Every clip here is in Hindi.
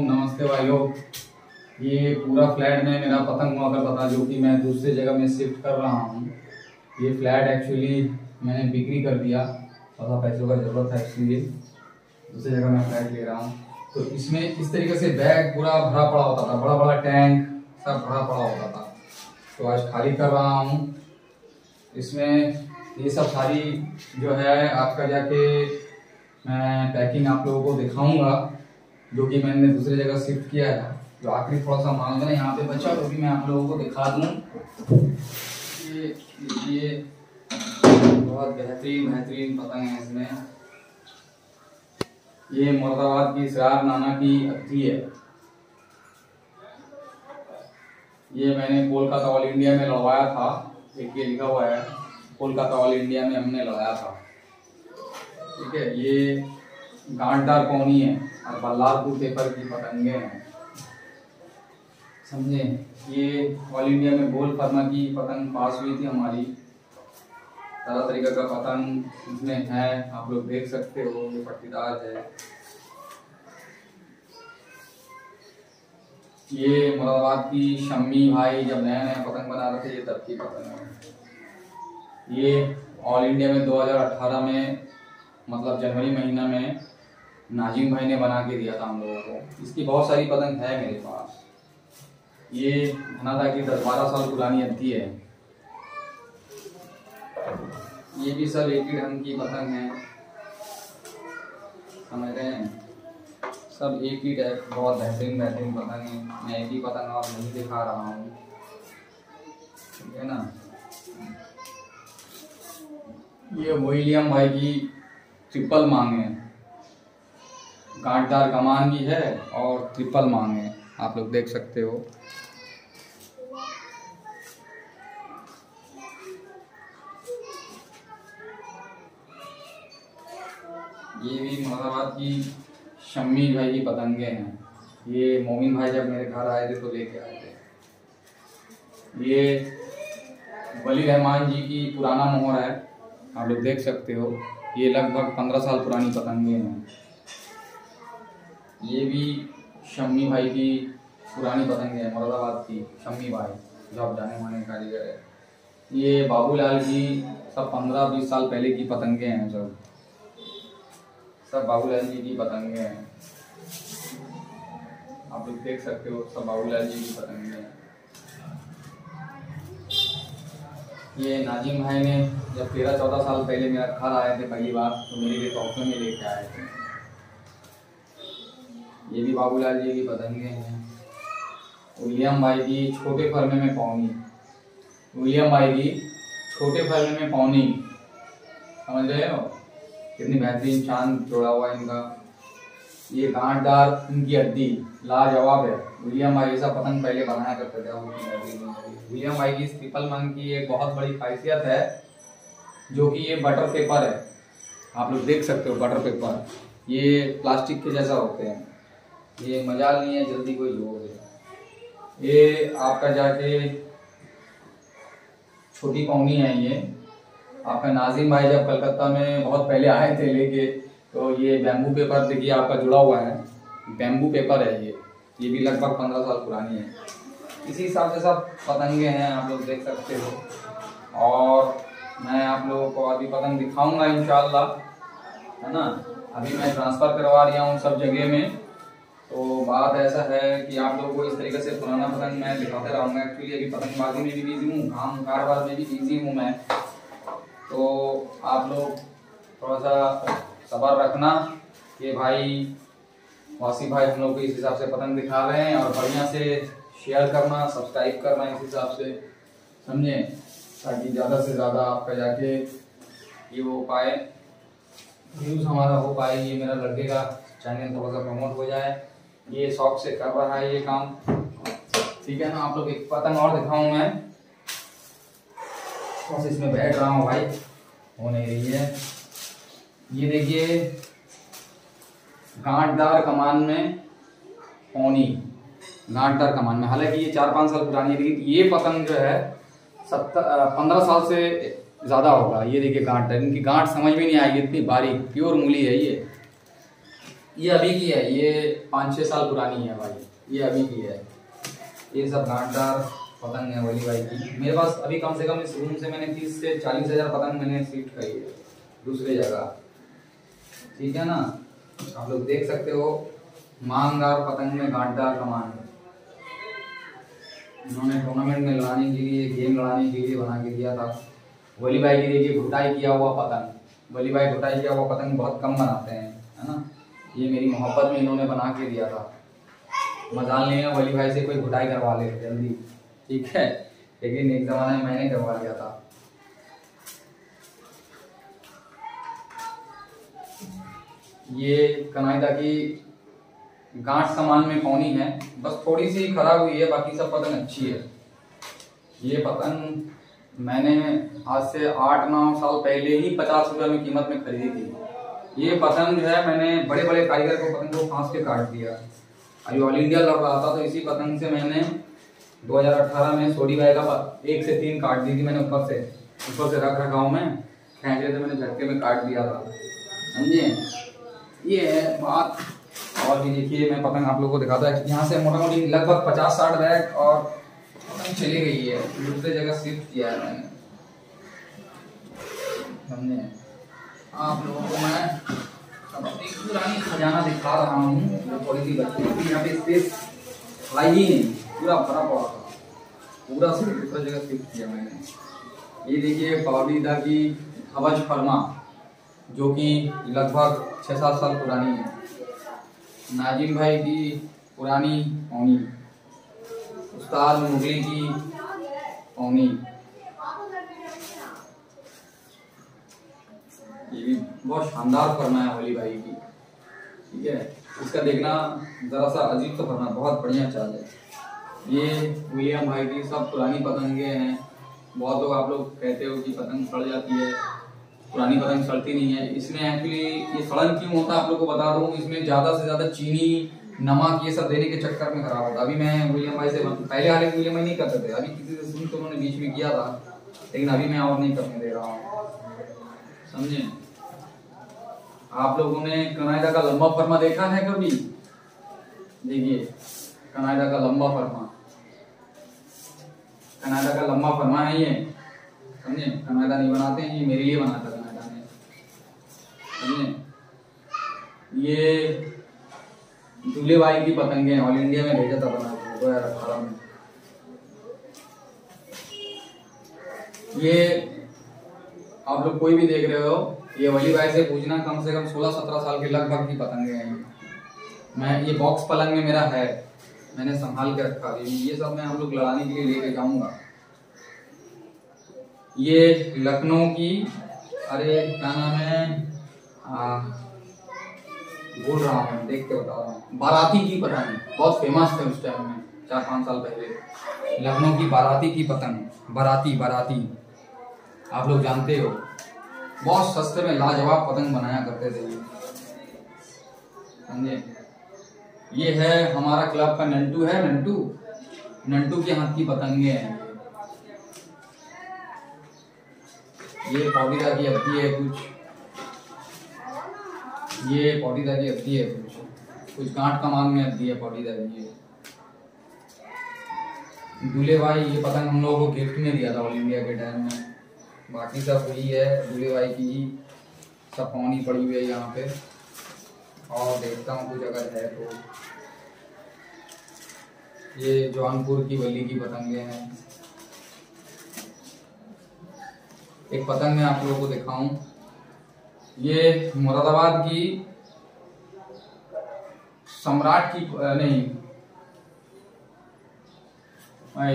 नमस्ते भाई लोग ये पूरा फ्लैट में मेरा पतंग हुआ करता था जो कि मैं दूसरी जगह में शिफ्ट कर रहा हूँ। ये फ्लैट एक्चुअली मैंने बिक्री कर दिया। थोड़ा पैसों का ज़रूरत है इसलिए दूसरी जगह मैं फ्लैट ले रहा हूँ। तो इसमें इस तरीके से बैग पूरा भरा पड़ा होता था। बड़ा बड़ा टैंक सब भरा पड़ा होता था। तो आज खाली कर रहा हूँ। इसमें ये सब सारी जो है आपका जाके मैं पैकिंग आप लोगों को दिखाऊँगा, जो कि मैंने दूसरी जगह शिफ्ट किया है जो आखिरी थोड़ा सा माल है यहाँ पे बचा तो भी मैं आप लोगों को दिखा दूँ। ये बहुत बेहतरीन बेहतरीन पतंग है इसमें। ये मुरादाबाद की इसरार नाना की अर्थी है। ये मैंने कोलकाता ऑल इंडिया में लड़वाया था, एक ये लिखा हुआ है, कोलकाता ऑल इंडिया में हमने लगाया था। ठीक है, ये गांठदार पौनी है और बल्लारपुर पेपर की पतंगे हैं। समझे? ये ऑल इंडिया में गोल फर्मा की पतंग पास हुई थी हमारी। तरह तरीका का पतंग इसमें है, आप लोग देख सकते हो, ये पट्टीदार है। ये मुरादाबाद की शम्मी भाई जब नया नया पतंग बना रहे थे, ये तब की पतंग है। ये ऑल इंडिया में 2018 में मतलब जनवरी महीना में नाजिम भाई ने बना के दिया था हम लोगों को। इसकी बहुत सारी पतंग है मेरे पास। ये था की दस बारह साल पुरानी अद्दी है। ये भी सब एक ही ढंग की पतंग है। समझ रहे हैं? सब एक ही टाइप, बहुत बेहतरीन बेहतरीन पतंग है। मैं एक ही पतंग आप नहीं दिखा रहा हूँ। ठीक है ना? ये विलियम भाई की ट्रिपल मांगे। गांठदार कमान भी है और ट्रिपल मांगे। आप लोग देख सकते हो। ये भी मुरादाबाद की शम्मी भाई की पतंगे हैं। ये मोमिन भाई जब मेरे घर आए थे तो लेके आए थे। ये वली रहमान जी की पुराना मोहर है। आप लोग देख सकते हो। ये लगभग पंद्रह साल पुरानी पतंगे हैं। ये भी शम्मी भाई की पुरानी पतंगे हैं, मुरादाबाद की शम्मी भाई, जो आप जाने माने कारीगर है। ये बाबूलाल की सब पंद्रह बीस साल पहले की पतंगे हैं सब। सब बाबूलाल जी की पतंगे हैं। आप लोग देख सकते हो, सब बाबूलाल जी की पतंगे हैं। ये नाजिम भाई ने जब तेरह, चौदह साल पहले मेरा घर आए थे पहली बार तो मेरे लिए तोहफे में लेके आए थे। ये भी बाबूलाल जी की पतंगे हैं। विलियम भाई की छोटे फरमे में पौनी। विलियम भाई की छोटे फरमे में पौनी। समझ रहे हो? कितनी बेहतरीन चाँद जोड़ा हुआ इनका। ये गांठदार इनकी हड्डी, लाजवाब है। विलियम भाई ऐसा पतंग पहले बनाया करते थे विलियम भाई की ट्रिपल मंग की एक बहुत बड़ी खासियत है, जो कि ये बटर पेपर है। आप लोग देख सकते हो बटर पेपर ये प्लास्टिक के जैसा होते हैं। ये मजाल नहीं है, जल्दी कोई दे। ये आपका जाके छोटी पौनी है ये। आपका नाजिम भाई जब कलकत्ता में बहुत पहले आए थे लेके तो ये बैम्बू पेपर देखिए आपका जुड़ा हुआ है। बैम्बू पेपर है ये। ये भी लगभग पंद्रह साल पुरानी है। इसी हिसाब से सब पतंगे हैं, आप लोग देख सकते हो। और मैं आप लोगों को अभी पतंग दिखाऊँगा इनशाला है ना? अभी मैं ट्रांसफ़र करवा रहा हूँ सब जगह में। तो बात ऐसा है कि आप लोगों को इस तरीके से पुराना पतंग मैं दिखाते रहूँगा। एक्चुअली अभी पतंगबाजी में भी बिज़ी हूँ, काम कारोबार में भी बिज़ी हूँ मैं। तो आप लोग थोड़ा सा सबर रखना। कि भाई वासी भाई हम लोग को इस हिसाब से पतंग दिखा रहे हैं और बढ़िया से शेयर करना सब्सक्राइब करना इस हिसाब से, समझे? ताकि ज़्यादा से ज़्यादा आपका जाके ये हो पाए। व्यूज़ हमारा हो पाए, ये मेरा लड़के का चैनल थोड़ा सा प्रमोट हो जाए। ये शौक से कर रहा है ये काम। ठीक है ना? आप लोग एक पतंग और दिखाऊँ मैं। बस इसमें बैठ रहा हूँ भाई। हो नहीं रही है। ये देखिए, गांठदार कमान में पौनी, गांठदार कमान में। हालाँकि ये चार पाँच साल पुरानी है, लेकिन ये पतंग जो है, सत्तर पंद्रह साल से ज़्यादा होगा। ये देखिए गांठ है। इनकी गांठ समझ में नहीं आएगी, इतनी बारीक प्योर मूली है ये। ये अभी की है, ये पाँच छः साल पुरानी है भाई। ये अभी की है। ये सब गांठदार पतंग है वली भाई की। मेरे पास अभी कम से कम इस रूम से मैंने तीस से चालीस हज़ार पतंग मैंने सीट करी है दूसरी जगह। ठीक है ना? आप लोग देख सकते हो मांगदार पतंग में गांठदार कमान इन्होंने टूर्नामेंट में लड़ाने के लिए गेम लड़ाने के लिए बना के दिया था। वली भाई की देखिए घुटाई किया हुआ पतंग। वली भाई घुटाई किया हुआ पतंग बहुत कम बनाते हैं, है ना? ये मेरी मोहब्बत में इन्होंने बना के दिया था। मजाल नहीं है वली भाई से कोई घुटाई करवा ले, जल्दी। ठीक है? लेकिन एक जमाने में मैंने करवा लिया था। ये कनाइदा की गांठ कमान में पौनी है बस थोड़ी सी खराब हुई है, बाकी सब पतंग अच्छी है। ये पतंग मैंने आज से आठ, नौ साल पहले ही पचास रुपये में कीमत में खरीदी थी। ये पतंग जो है, मैंने बड़े बड़े कारीगर को पतंग को फांस के काट दिया। अभी ऑल इंडिया लड़ रहा था तो इसी पतंग से मैंने 2018 में सोडी भाई का एक से तीन काट दी थी मैंने ऊपर से। ऊपर से रख रखा हूँ मैं, खेच रहे थे मैंने झटके में काट दिया था। समझे? ये है बात। और भी देखिए, मैं पतंग आप लोगों को दिखाता है। यहाँ से मोटा मोटी लगभग पचास साठ बैग और पतंग चली गई है। दूसरे जगह शिफ्ट किया है मैंने। समझे आप लोगों को मैं अपनी पुरानी खजाना दिखा रहा हूँ। थोड़ी सी बच्ची थी यहाँ पे स्पेस खाई ही नहीं। पूरा भरा पड़ा था। पूरा दूसरा जगह शिफ्ट किया मैंने। ये देखिए पावलीदा की हवज फरमा। जो कि लगभग छः सात साल पुरानी है। नाजिम भाई की पुरानी पौनी, उस्ताद मुगली की पौनी। ये भी बहुत शानदार फरमा है होली भाई की। ठीक है? इसका देखना जरा सा अजीब सा फरमा बहुत बढ़िया चाल है। ये विलियम भाई की सब पुरानी पतंगे हैं। बहुत लोग आप लोग कहते हो कि पतंग सड़ जाती है। पुरानी पतंग सड़ती नहीं है। इसमें एक्चुअली ये सड़न क्यों होता है आप लोग को बता दूँ? इसमें ज़्यादा से ज़्यादा चीनी, नमक ये सब देने के चक्कर में खराब होता अभी मैं विलियम भाई से पहले हाल विलियम भाई नहीं करते थे। अभी किसी से सुन तो उन्होंने बीच में किया था, लेकिन अभी मैं और नहीं करने दे रहा हूँ। समझे? आप लोगों ने कनाडा का लंबा फरमा देखा है कभी? देखिए कनाडा का लंबा फरमा। कनाडा का लंबा फरमा है ये। समझे? कनाडा नहीं बनाते हैं, ये मेरे लिए बनाता ये दूल्हे भाई की पतंगे ऑल इंडिया में भेजा था बना दो हज़ार अठारह में ये आप लोग कोई भी देख रहे हो, ये वली भाई से पूछना, कम से कम 16-17 साल के लगभग की पतंगे हैं मैं, ये बॉक्स पलंग में मेरा है, मैंने संभाल के रखा ये सब मैं हम लोग लड़ाने के लिए लेके जाऊँगा। ये लखनऊ की, अरे क्या नाम है? भूल रहा हूँ देख के बता रहा हूँ बाराती की पतंग, बहुत फ़ेमस थे उस टाइम में, चार पाँच साल पहले। लखनऊ की बाराती की पतंग, बाराती बाराती। आप लोग जानते हो, बहुत सस्ते में लाजवाब पतंग बनाया करते थे समझे? ये है हमारा क्लब का नंटू, है नंटू? नंटू के हाथ की पतंगे हैं। ये पौधीदा की अवधि है कुछ। ये पौधीदा की अवधि है कुछ कुछ गांठ कमान में अवधि है पौधीदा की दूल्हे भाई, ये पतंग हम लोगों को गिफ्ट में दिया था ऑल इंडिया के टाइम में। बाकी सब वही है, दूल्हे भाई की ही सब पानी पड़ी हुई है यहाँ पे। और देखता हूँ कुछ अगर है तो। ये जौनपुर की वली की पतंगे हैं। एक पतंग मैं आप लोगों को दिखाऊँ। ये मुरादाबाद की सम्राट की नहीं।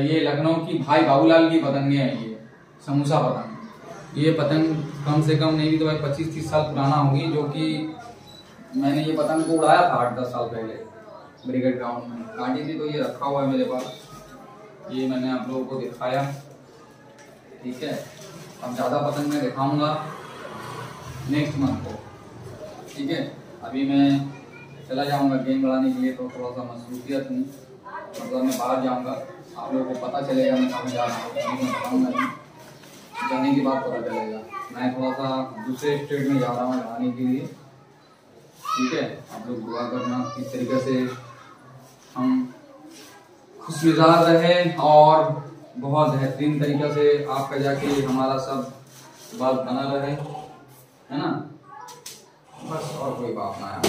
ये लखनऊ की भाई बाबूलाल की पतंगे हैं ये, समूसा पतंग। ये पतंग कम से कम नहीं भी तो भाई पच्चीस, तीस साल पुराना होगी, जो कि मैंने ये पतंग को उड़ाया था आठ, दस साल पहले, ब्रिगेड ग्राउंड में। काटी थी तो ये रखा हुआ है मेरे पास। ये मैंने आप लोगों को दिखाया। ठीक है? अब ज़्यादा पतंग मैं दिखाऊँगा। नेक्स्ट मंथ को ठीक है? अभी मैं चला जाऊँगा गेम बढ़ाने के लिए तो थोड़ा सा मसरूफियत हूँ। मतलब मैं बाहर जाऊँगा। आप लोगों को पता चलेगा मैं कहाँ जा रहा हूँ। जाने के बाद पता चलेगा। मैं थोड़ा सा दूसरे स्टेट में जा रहा हूँ बढ़ाने के लिए। ठीक है? आप लोग दुआ करना इस तरीके से हम खुश मिजाज रहे और बहुत बेहतरीन तरीके से आपका जाके हमारा सब बात बना रहे। है ना? बस और कोई बात ना है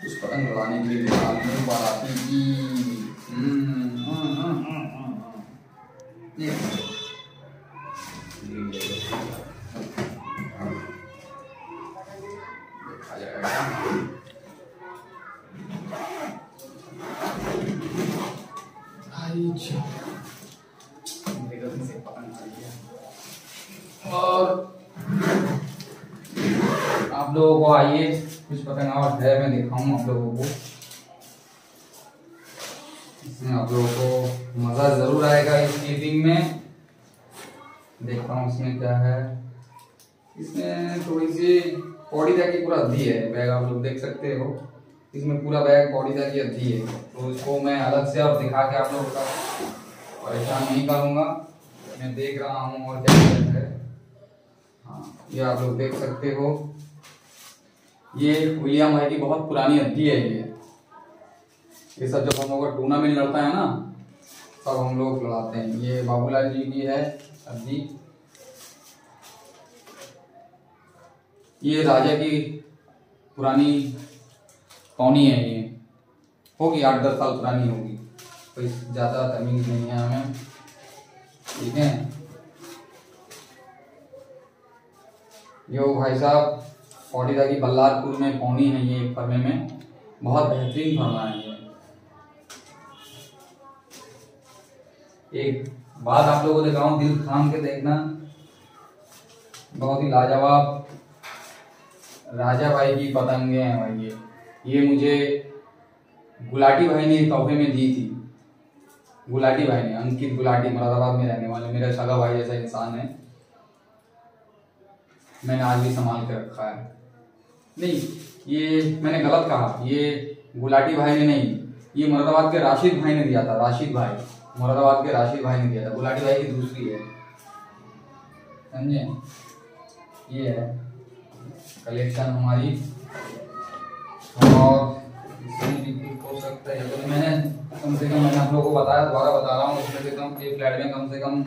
कुछ पतंग उड़ाने के लिए निकालने बाराती की हम्म, हम्म, हम्म, हम्म, हम्म। ये ये ले लो। देखा जाएगा आई जा। मेरे गलती से पतंग आ गया। और लोगों को आइए, कुछ पतंग और है मैं दिखाऊँ आप लोगों को। इसमें आप लोगों को मज़ा ज़रूर आएगा इस क्लिपिंग में। देखता हूँ इसमें क्या है। इसमें थोड़ी सी पौड़ी तक की पूरा अद्धी है, बैग आप लोग देख सकते हो। इसमें पूरा बैग पौड़ी तक की अद्धी है। तो इसको मैं अलग से अब दिखा के आप लोगों का परेशान नहीं करूँगा। मैं देख रहा हूँ और क्या है। हाँ ये आप लोग देख सकते हो। ये विलियम भाई की बहुत पुरानी अद्दी है ये। ये सब जब हम लोग टूर्नामेंट लड़ता है ना, तब हम लोग लड़ाते हैं। ये बाबूलाल जी की है अद्दी ये राजा की पुरानी पौनी है ये। होगी आठ दस साल पुरानी होगी। कोई ज़्यादा तमीज नहीं है हमें। ठीक है? यो भाई साहब पौड़ीदा की बल्लारपुर में, पौनी है ये एक फर्मे में। बहुत बेहतरीन फर्मा है ये। एक बात आप लोगों को दिखाऊँ, दिल थाम के देखना। बहुत ही लाजवाब राजा भाई की पतंगे हैं भाई ये। ये मुझे गुलाटी भाई ने तोहफे में दी थी। गुलाटी भाई ने, अंकित गुलाटी, मुरादाबाद में रहने वाले। मेरा सगा भाई जैसा इंसान है। मैंने आज भी संभाल के रखा है। नहीं, ये मैंने गलत कहा। ये गुलाटी भाई ने नहीं, ये मुरादाबाद के राशिद भाई ने दिया था, राशिद भाई। मुरादाबाद के राशिद भाई ने दिया था। गुलाटी भाई की दूसरी है। समझे? ये है। कलेक्शन हमारी। और हो सकता है। तो मैंने कम से कम मैंने आप लोगों को बताया, दोबारा बता रहा हूँ इसमें से कम एक फ्लैट में कम से कम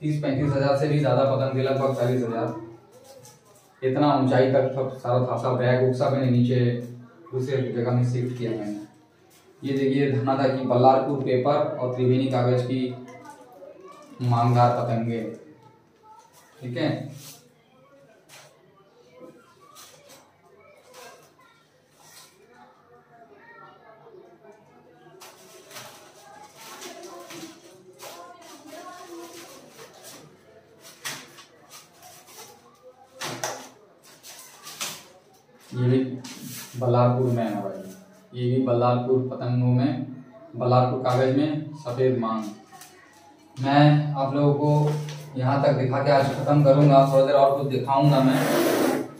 तीस पैंतीस हज़ार से भी ज़्यादा पतंग लगभग चालीस हज़ार। इतना ऊंचाई तक सब सारा था सा बैग उग सब मैंने नीचे दूसरे जगह में शिफ्ट किया मैंने ये देखिए धनादा कि बल्लारपुर पेपर और त्रिवेणी कागज़ की मांगदार पतंगे। ठीक है? बल्लारपुर में है भाई। ये भी बल्लारपुर पतंगों में बल्लारपुर कागज़ में, सफ़ेद मांग। मैं आप लोगों को यहाँ तक दिखा के आज ख़त्म करूँगा, थोड़ा देर और कुछ दिखाऊँगा मैं।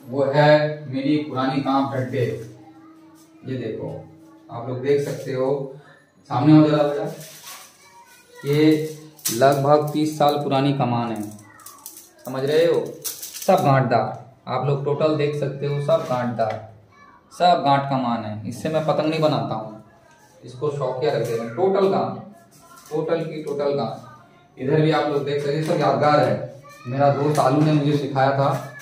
वो है मेरी पुरानी काँप डड्डे ये देखो, आप लोग देख सकते हो। सामने हो जरा बेटा। ये लगभग तीस साल पुरानी कमान है। समझ रहे हो? सब गांठदार। आप लोग टोटल देख सकते हो, सब गांठदार। सब गांठ का मान है। इससे मैं पतंग नहीं बनाता हूँ। इसको शौकिया रख हैं। टोटल गांठ, टोटल की टोटल गांठ। इधर भी आप लोग देख सकते सब यादगार है। मेरा दोस्त आलू ने मुझे सिखाया था।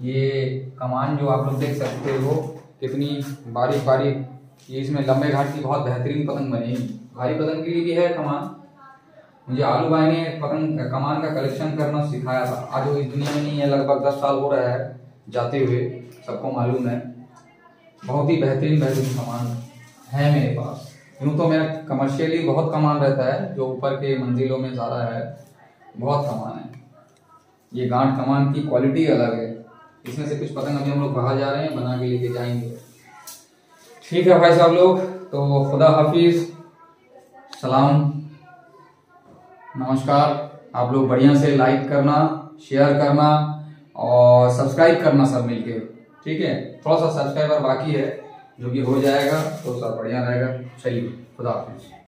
ये कमान जो आप लोग देख सकते हो, कितनी बारीक बारीक ये इसमें लंबे घाट की बहुत बेहतरीन पतंग बनेगी भारी पतंग के लिए भी है कमान। मुझे आलू भाई ने पतंग, कमान का कलेक्शन करना सिखाया था। आज वो इस दुनिया में नहीं है, लगभग दस साल हो रहा है जाते हुए, सबको मालूम है। बहुत ही बेहतरीन बेहतरीन सामान है मेरे पास। यूँ तो मेरा कमर्शियली बहुत कमान रहता है, जो ऊपर के मंजिलों में ज़्यादा है, बहुत कमान है। ये गांठ कमान की क्वालिटी अलग है। इसमें से कुछ पतंग अभी हम लोग बाहर जा रहे हैं, बना के लेके जाएँगे। ठीक है भाई साहब लोग तो खुदा हाफिज, सलाम। नमस्कार। आप लोग बढ़िया से लाइक करना शेयर करना, और सब्सक्राइब करना सब मिलके। ठीक है? थोड़ा सा सब्सक्राइबर बाकी है, जो कि हो जाएगा तो सब बढ़िया रहेगा। चलिए, खुदा हाफिज।